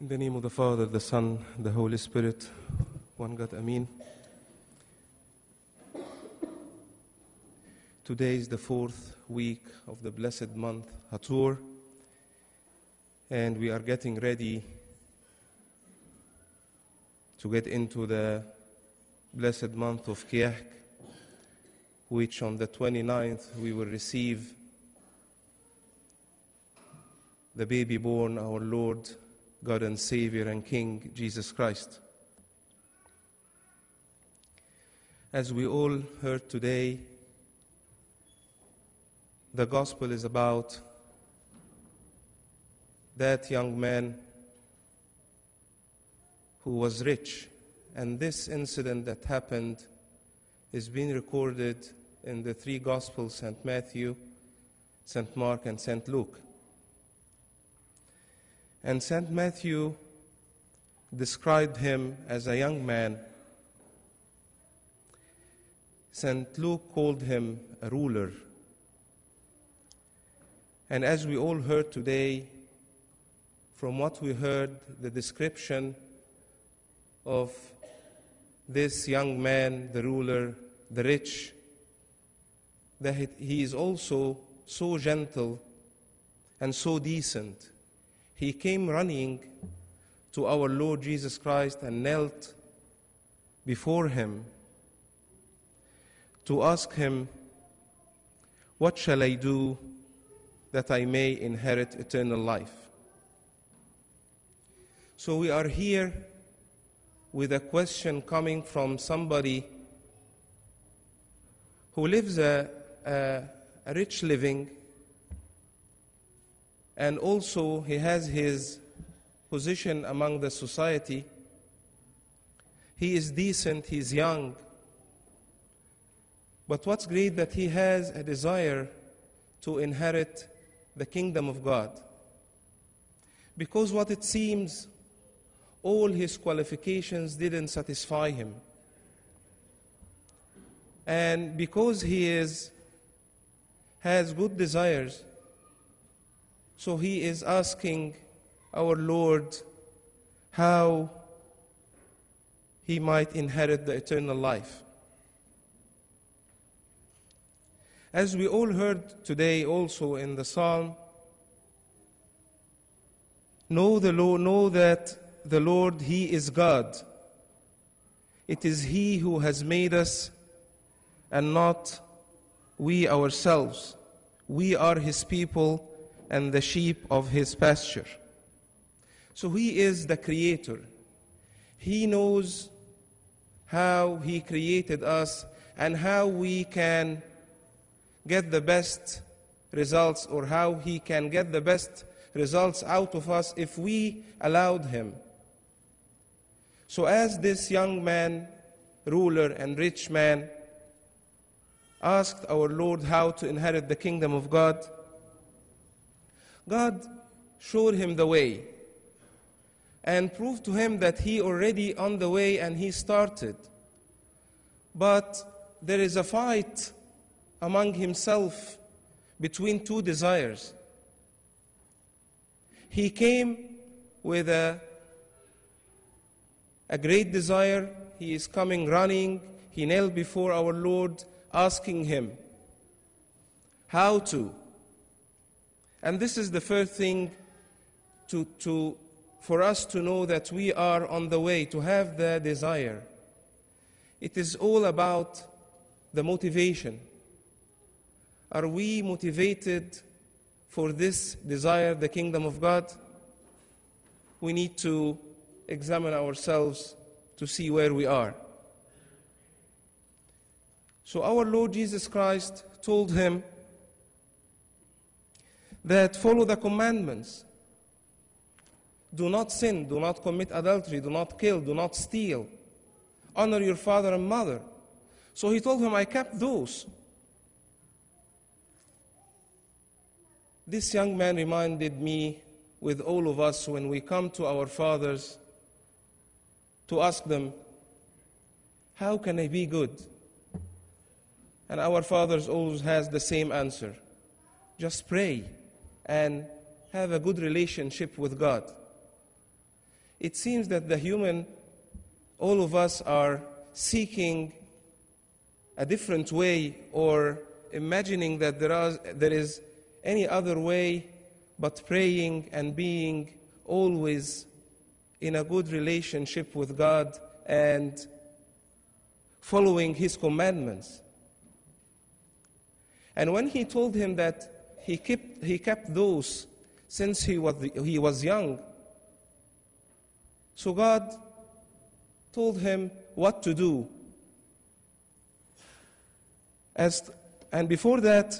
In the name of the Father, the Son, the Holy Spirit, one God, Amen. Today is the fourth week of the blessed month, Hatour, and we are getting ready to get into the blessed month of Kiahk, which on the 29th we will receive the baby born, our Lord, God and Savior and King, Jesus Christ. As we all heard today, the gospel is about that young man who was rich. And this incident that happened is being recorded in the three Gospels St. Matthew, St. Mark, and St. Luke. And St. Matthew described him as a young man. St. Luke called him a ruler. And as we all heard today, from what we heard, the description of this young man, the ruler, the rich, that he is also so gentle and so decent. He came running to our Lord Jesus Christ and knelt before him to ask him, What shall I do that I may inherit eternal life? So we are here with a question coming from somebody who lives a, a, a, rich living and also he has his position among the society. He is decent, he's young. But what's great that he has a desire to inherit the kingdom of God. Because what it seems all his qualifications didn't satisfy him. And because he is, has good desires, so he is asking our Lord how he might inherit the eternal life. As we all heard today also in the psalm, know the Lord, know that the Lord, He is God. It is He who has made us and not we ourselves. We are His people and the sheep of His pasture. So He is the Creator. He knows how He created us and how we can get the best results or how He can get the best results out of us if we allowed Him. So, as this young man, ruler, and rich man asked our Lord how to inherit the kingdom of God, God showed him the way and proved to him that he already on the way and he started. But there is a fight among himself between two desires. He came with a a great desire. He is coming running. He knelt before our Lord, asking Him how to. And this is the first thing to, to, for us to know that we are on the way to have the desire. It is all about the motivation. Are we motivated for this desire, the kingdom of God? We need to examine ourselves to see where we are. So our Lord Jesus Christ told him that follow the commandments. Do not sin, do not commit adultery, do not kill, do not steal. Honor your father and mother. So he told him, I kept those. This young man reminded me, with all of us, when we come to our fathers to ask them, How can I be good? And our fathers always has the same answer. Just pray and have a good relationship with God. it seems that the human, all of us are seeking a different way or imagining that there, are, there is any other way but praying and being always in a good relationship with God and following His commandments. And when He told him that He kept, he kept those since he was, he was young, so God told him what to do. As, and before that,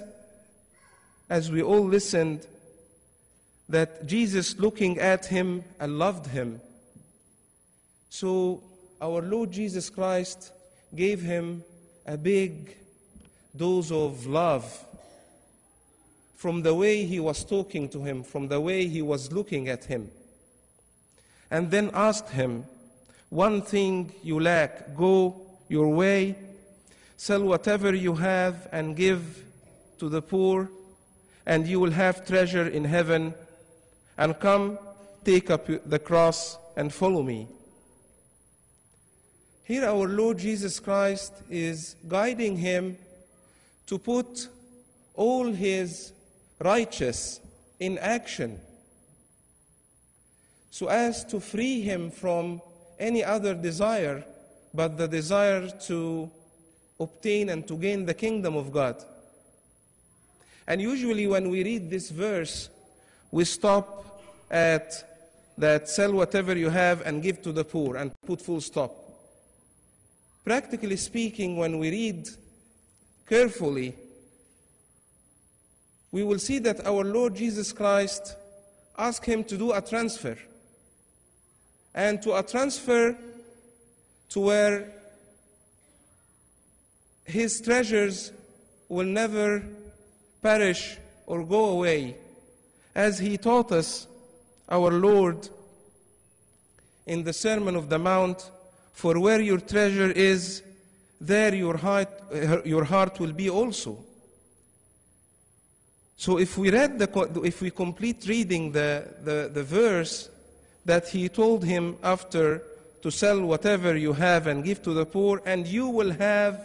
as we all listened, that Jesus looking at him and loved him. So our Lord Jesus Christ gave him a big dose of love from the way he was talking to him, from the way he was looking at him. And then asked him, One thing you lack, go your way, sell whatever you have and give to the poor, and you will have treasure in heaven. And come, take up the cross and follow me. Here, our Lord Jesus Christ is guiding him to put all his righteous in action so as to free him from any other desire but the desire to obtain and to gain the kingdom of God. And usually, when we read this verse, we stop at that sell whatever you have and give to the poor and put full stop. Practically speaking, when we read carefully, we will see that our Lord Jesus Christ asked him to do a transfer. And to a transfer to where his treasures will never perish or go away. As he taught us, our Lord, in the Sermon of the Mount, for where your treasure is, there your heart, your heart will be also. So if we read the, if we complete reading the, the, the verse that he told him after to sell whatever you have and give to the poor, and you will have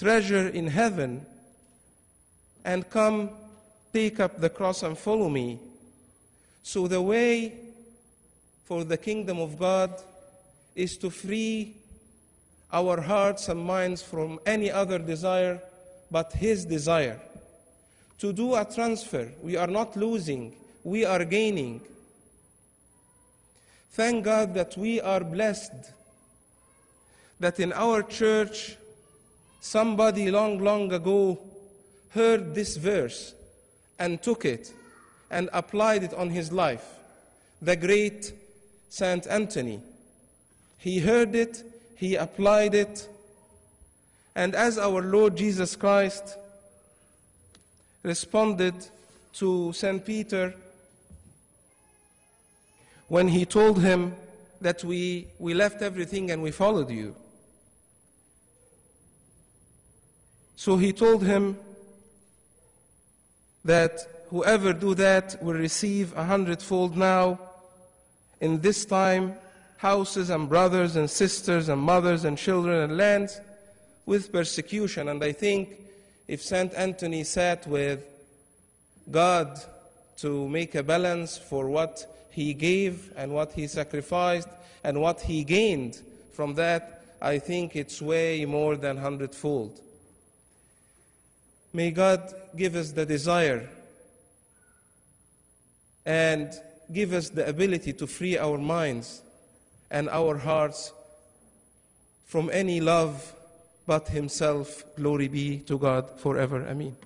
treasure in heaven, and come take up the cross and follow me. So the way for the kingdom of God is to free our hearts and minds from any other desire but His desire. To do a transfer, we are not losing, we are gaining. Thank God that we are blessed that in our church somebody long, long ago heard this verse and took it and applied it on his life. The great Saint Anthony. He heard it, he applied it, and as our Lord Jesus Christ responded to St. Peter when he told him that we, we left everything and we followed you. So he told him that whoever do that will receive a hundredfold now in this time houses and brothers and sisters and mothers and children and lands with persecution. And I think if St. Anthony sat with God to make a balance for what he gave and what he sacrificed and what he gained from that, I think it's way more than hundredfold. May God give us the desire and give us the ability to free our minds and our hearts from any love but Himself. Glory be to God forever. Amen.